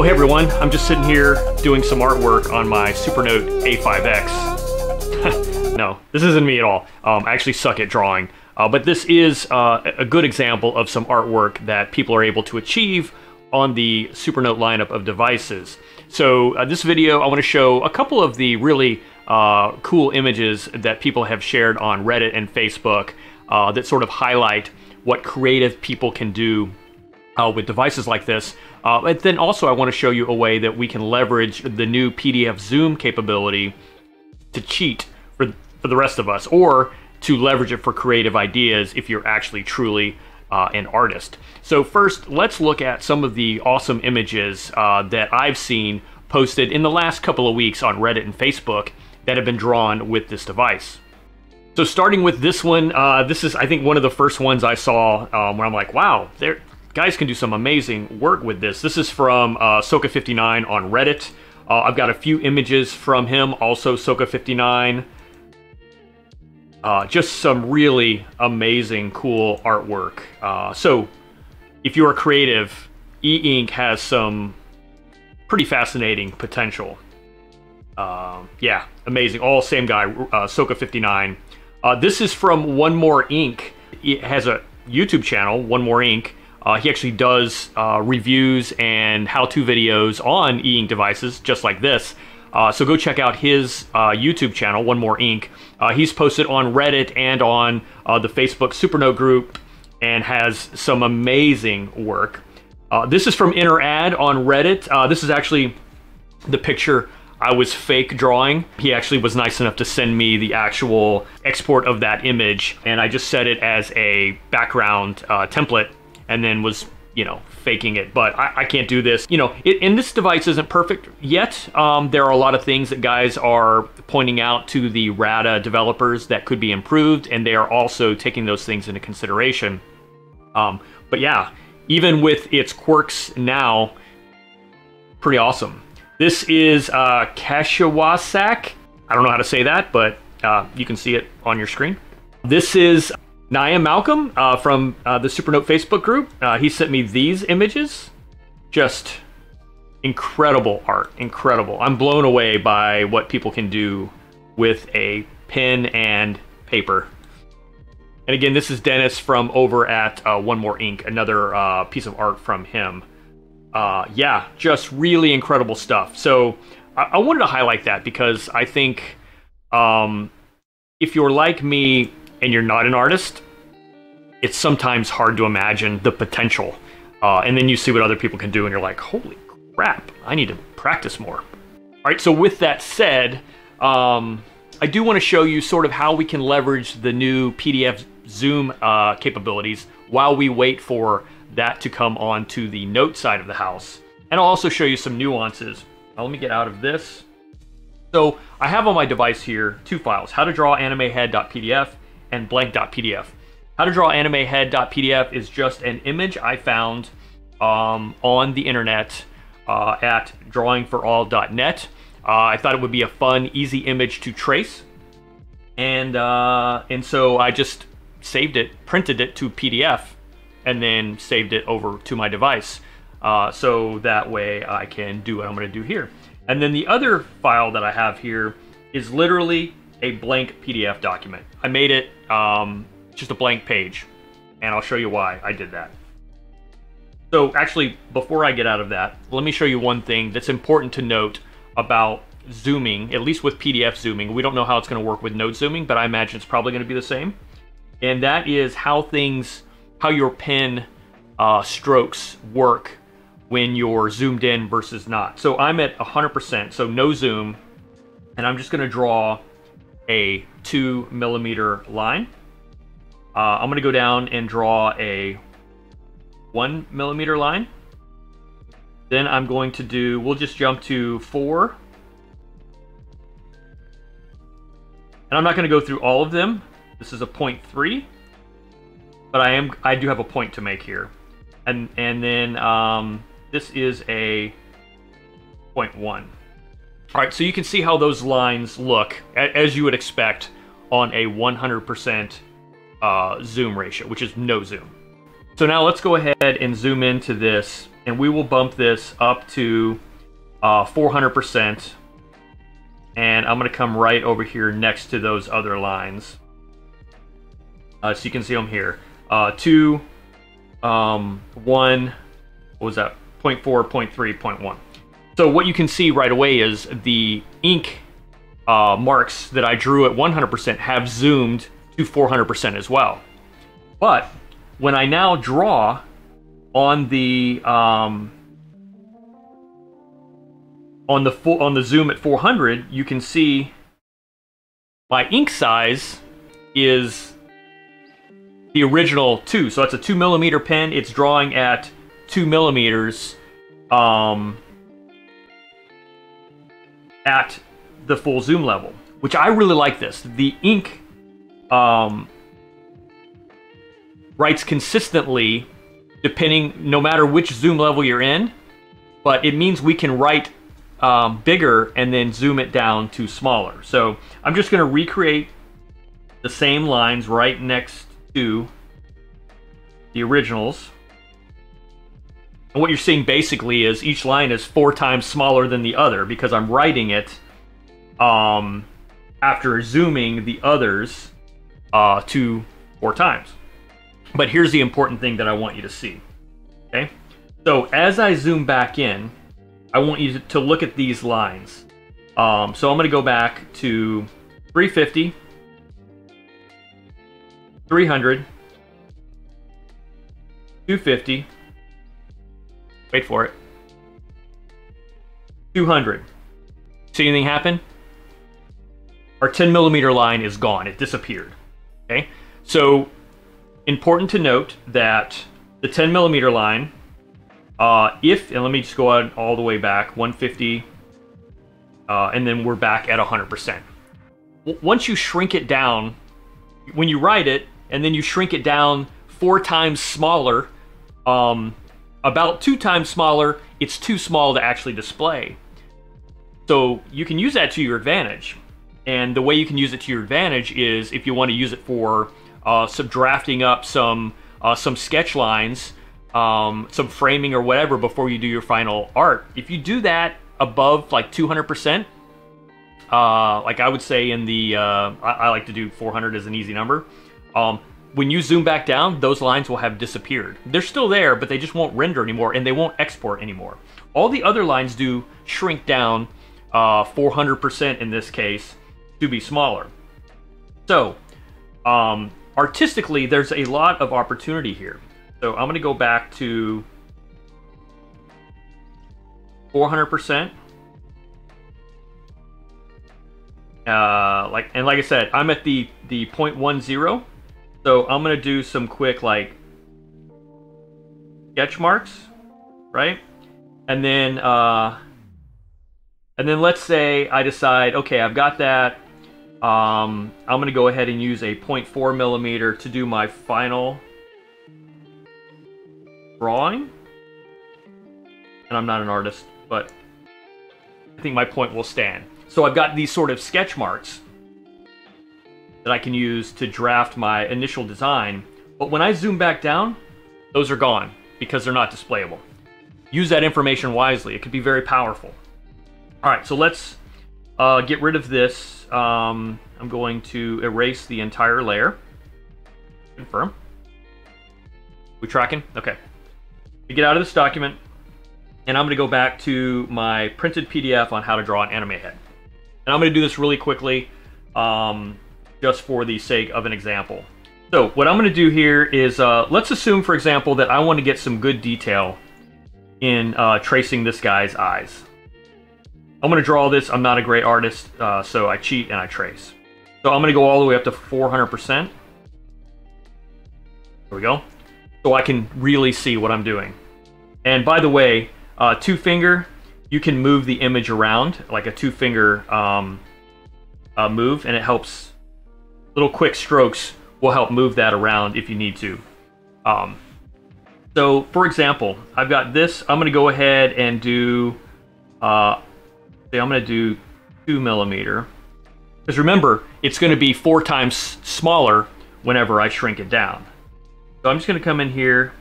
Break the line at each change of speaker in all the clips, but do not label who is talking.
Oh, hey everyone, I'm just sitting here doing some artwork on my Supernote A5X. no, this isn't me at all. Um, I actually suck at drawing. Uh, but this is uh, a good example of some artwork that people are able to achieve on the Supernote lineup of devices. So uh, this video, I want to show a couple of the really uh, cool images that people have shared on Reddit and Facebook uh, that sort of highlight what creative people can do uh, with devices like this. Uh, but then also I want to show you a way that we can leverage the new PDF Zoom capability to cheat for, for the rest of us, or to leverage it for creative ideas if you're actually truly uh, an artist. So first, let's look at some of the awesome images uh, that I've seen posted in the last couple of weeks on Reddit and Facebook that have been drawn with this device. So starting with this one, uh, this is I think one of the first ones I saw um, where I'm like, wow, there guys can do some amazing work with this. This is from uh, Soka59 on Reddit. Uh, I've got a few images from him, also Soka59. Uh, just some really amazing, cool artwork. Uh, so, if you're creative, e-ink has some pretty fascinating potential. Uh, yeah, amazing. All same guy, uh, Soka59. Uh, this is from One More Ink. It has a YouTube channel, One More Ink. Uh, he actually does uh, reviews and how-to videos on e-ink devices, just like this. Uh, so go check out his uh, YouTube channel, One More Ink. Uh, he's posted on Reddit and on uh, the Facebook Supernote group and has some amazing work. this is from Inner Ad on Reddit. this is actually the picture I was fake drawing. He actually was nice enough to send me the actual export of that image, and I just set it as a background template and then was you know faking it. But I, I can't do this. You know it, and this device isn't perfect yet. Um, there are a lot of things that guys are pointing out to the Ratta developers that could be improved and they are also taking those things into consideration. Um, but yeah even with its quirks now pretty awesome. This is uh, Kashiwasak. I don't know how to say that, but uh, you can see it on your screen. This is Naya Malcolm uh, from uh, the Supernote Facebook group. Uh, he sent me these images. Just incredible art. Incredible. I'm blown away by what people can do with a pen and paper. And again, this is Dennis from over at uh, One More Ink, another uh, piece of art from him uh, yeah, just really incredible stuff. So I, I, wanted to highlight that because I think um, if you're like me and you're not an artist, it's sometimes hard to imagine the potential. Uh, and then you see what other people can do, and you're like, holy crap, I need to practice more. All right, so with that said, um, I do want to show you sort of how we can leverage the new PDF Zoom uh, capabilities while we wait for that to come on to the note side of the house. And I'll also show you some nuances. Now let me get out of this. So I have on my device here two files, how to draw animehead.pdf and blank.pdf. How to draw anime head.pdf is just an image I found um, on the internet uh, at drawingforall.net. Uh, I thought it would be a fun, easy image to trace. And, uh, and so I just saved it, printed it to PDF and then saved it over to my device. Uh, so that way I can do what I'm going to do here. And then the other file that I have here is literally a blank PDF document. I made it um, just a blank page, and I'll show you why I did that. So actually, before I get out of that, let me show you one thing that's important to note about zooming, at least with PDF zooming. We don't know how it's going to work with note zooming, but I imagine it's probably going to be the same. And that is how things how your pen uh, strokes work when you're zoomed in versus not. So I'm at 100%, so no zoom, and I'm just gonna draw a two millimeter line. Uh, I'm gonna go down and draw a one millimeter line. Then I'm going to do, we'll just jump to four. And I'm not gonna go through all of them. This is a point three but I am I do have a point to make here, and and then um, this is a point one. All right, so you can see how those lines look as you would expect on a 100% uh, zoom ratio, which is no zoom. So now let's go ahead and zoom into this and we will bump this up to uh, 400%. And I'm going to come right over here next to those other lines. Uh, so you can see them here. Uh, 2, um, 1, what was that? 0 0.4, 0 0.3, 0.1. So what you can see right away is the ink uh, marks that I drew at 100% have zoomed to 400% as well. But when I now draw on the um, on the full, on the zoom at 400, you can see my ink size is the original two. So it's a two millimeter pen. It's drawing at two millimeters um, at the full zoom level, which I really like this. The ink um, writes consistently depending, no matter which zoom level you're in, but it means we can write um, bigger and then zoom it down to smaller. So I'm just going to recreate the same lines right next to the originals. And what you're seeing basically is each line is four times smaller than the other because I'm writing it um, after zooming the others uh, to four times. But here's the important thing that I want you to see. Okay? So as I zoom back in, I want you to look at these lines. Um, so I'm going to go back to 350, 300, 250, wait for it, 200. See anything happen? Our 10 millimeter line is gone. It disappeared. Okay? So important to note that the 10 millimeter line, uh, if, and let me just go on all the way back, 150, uh, and then we're back at 100%. Once you shrink it down, when you write it, and then you shrink it down four times smaller, um, about two times smaller, it's too small to actually display. So you can use that to your advantage. And the way you can use it to your advantage is if you want to use it for uh, some drafting up some uh, some sketch lines, um, some framing or whatever before you do your final art. If you do that above like 200%, uh, like I would say in the, uh, I, I, like to do 400 as an easy number. Um, when you zoom back down, those lines will have disappeared. They're still there, but they just won't render anymore and they won't export anymore. All the other lines do shrink down 400% uh, in this case to be smaller. So, um, artistically, there's a lot of opportunity here. So I'm going to go back to 400%. Uh, like and like I said, I'm at the the 0.10, so I'm gonna do some quick like sketch marks, right? And then uh, and then let's say I decide, okay, I've got that. Um, I'm to go ahead and use a 0.4 millimeter to do my final drawing. And I'm not an artist, but I think my point will stand. So I've got these sort of sketch marks that I can use to draft my initial design. But when I zoom back down, those are gone because they're not displayable. Use that information wisely. It could be very powerful. All right, so let's uh, get rid of this um, I'm going to erase the entire layer. Confirm. We tracking? Okay. We get out of this document, and I'm going to go back to my printed PDF on how to draw an anime head. And I'm going to do this really quickly, um, just for the sake of an example. So what I'm going to do here is, uh, let's assume, for example, that I want to get some good detail in uh, tracing this guy's eyes. I'm going to draw this. I'm not a great artist, uh, so I cheat and I trace. So I'm going to go all the way up to 400%. There we go. So I can really see what I'm doing. And by the way, uh, two finger, you can move the image around like a two finger um, uh, move, and it helps little quick strokes will help move that around if you need to. Um, so for example, I've got this. I'm going to go ahead and do, uh, say I'm going to do two millimeter. Because remember, it's going to be four times smaller whenever I shrink it down. So I'm just going to come in here.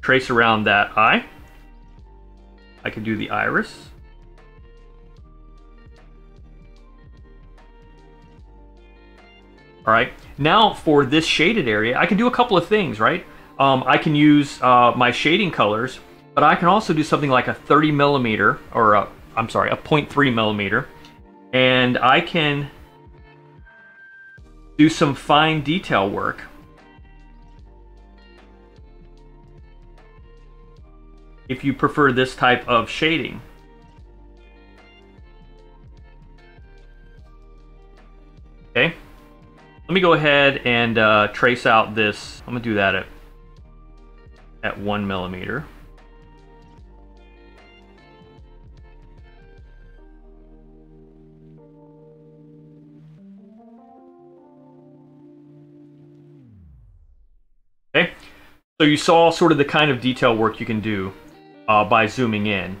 Trace around that eye. I can do the iris. All right, now for this shaded area, I can do a couple of things, right? Um, I can use uh, my shading colors, but I can also do something like a 30 millimeter, or a, I'm sorry, a 0.3 millimeter, and I can do some fine detail work. If you prefer this type of shading. Let me go ahead and uh, trace out this. I'm gonna do that at at one millimeter. Okay, so you saw sort of the kind of detail work you can do uh, by zooming in.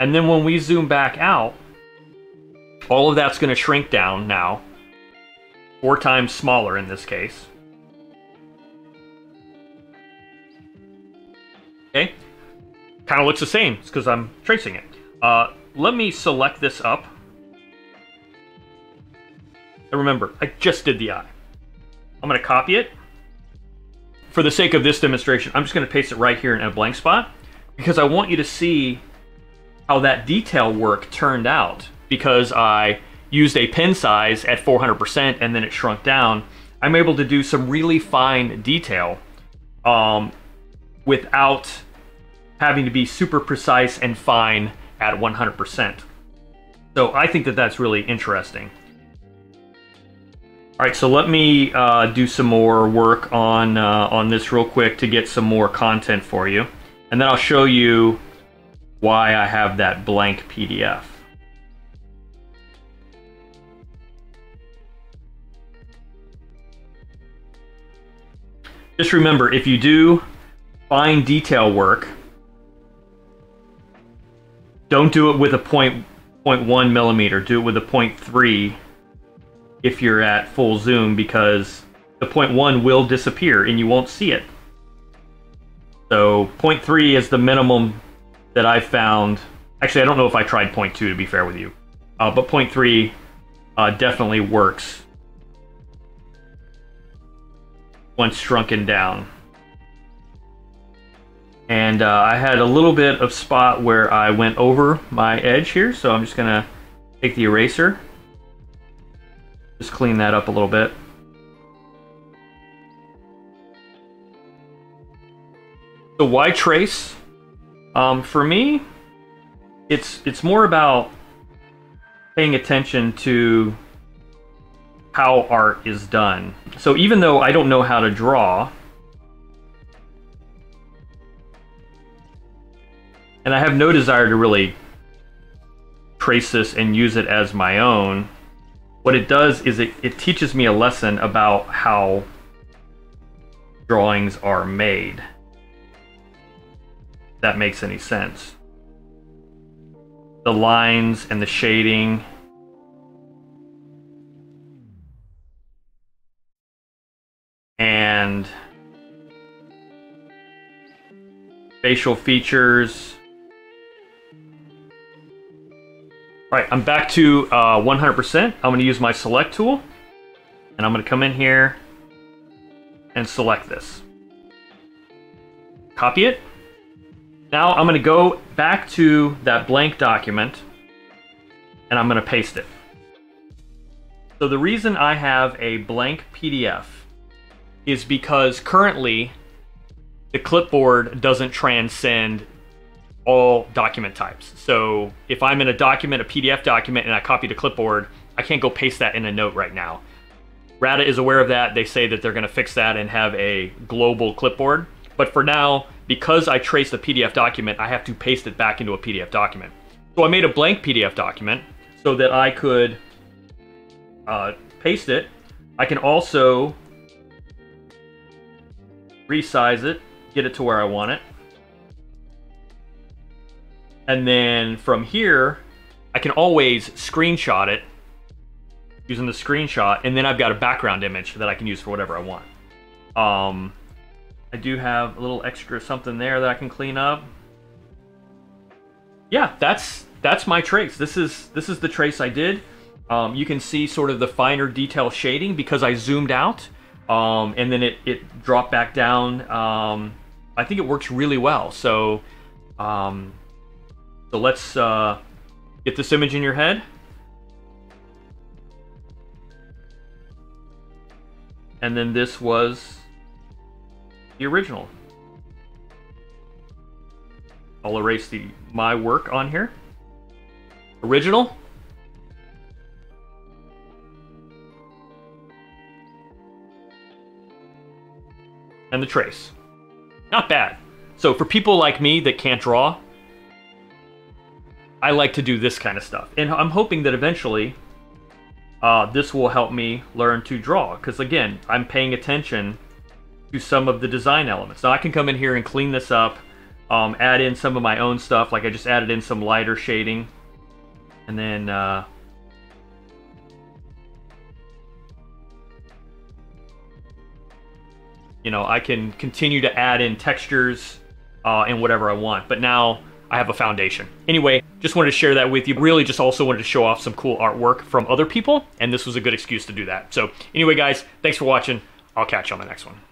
And then when we zoom back out, all of that's to shrink down now four times smaller in this case. Okay, kind of looks the same. It's because I'm tracing it. Uh, let me select this up. And remember, I just did the eye. I'm going to copy it. For the sake of this demonstration, I'm just going to paste it right here in a blank spot because I want you to see how that detail work turned out because I used a pen size at 400% and then it shrunk down, I'm able to do some really fine detail um, without having to be super precise and fine at 100%. So I think that that's really interesting. All right, so let me uh, do some more work on, uh, on this real quick to get some more content for you. And then I'll show you why I have that blank PDF. Just remember, if you do fine detail work, don't do it with a point, point 0.1 millimeter. Do it with a 0.3 if you're at full zoom because the 0.1 will disappear and you won't see it. So 0.3 is the minimum that I've found. Actually, I don't know if I tried 0.2 to be fair with you. Uh, but 0.3 uh, definitely works once shrunken down. And uh, I had a little bit of spot where I went over my edge here, so I'm just gonna take the eraser, just clean that up a little bit. So why trace? Um, for me, it's it's more about paying attention to how art is done. So even though I don't know how to draw, and I have no desire to really trace this and use it as my own, what it does is it, it teaches me a lesson about how drawings are made. If that makes any sense. The lines and the shading facial features. All right, I'm back to 100%. Uh, I'm going to use my select tool, and I'm going to come in here and select this. Copy it. Now I'm going to go back to that blank document, and I'm going to paste it. So the reason I have a blank PDF is because currently the clipboard doesn't transcend all document types. So if I'm in a document, a PDF document, and I copy to clipboard, I can't go paste that in a note right now. Ratta is aware of that. They say that they're going to fix that and have a global clipboard. But for now, because I traced a PDF document, I have to paste it back into a PDF document. So I made a blank PDF document so that I could uh, paste it. I can also resize it, get it to where I want it. And then from here, I can always screenshot it using the screenshot, and then I've got a background image that I can use for whatever I want. Um, I do have a little extra something there that I can clean up. Yeah, that's that's my trace. This is this is the trace I did. Um, you can see sort of the finer detail shading because I zoomed out um, and then it, it dropped back down. I think it works really well. So, um, so let's uh, get this image in your head. And then this was the original. I'll erase the my work on here. Original. And the trace. Not bad. So for people like me that can't draw, I like to do this kind of stuff. And I'm hoping that eventually uh, this will help me learn to draw. Because again, I'm paying attention to some of the design elements. Now I can come in here and clean this up, um, add in some of my own stuff. Like I just added in some lighter shading. And then uh, you know, I can continue to add in textures uh, and whatever I want. But now I have a foundation. Anyway, just wanted to share that with you. Really just also wanted to show off some cool artwork from other people, and this was a good excuse to do that. So anyway, guys, thanks for watching. I'll catch you on the next one.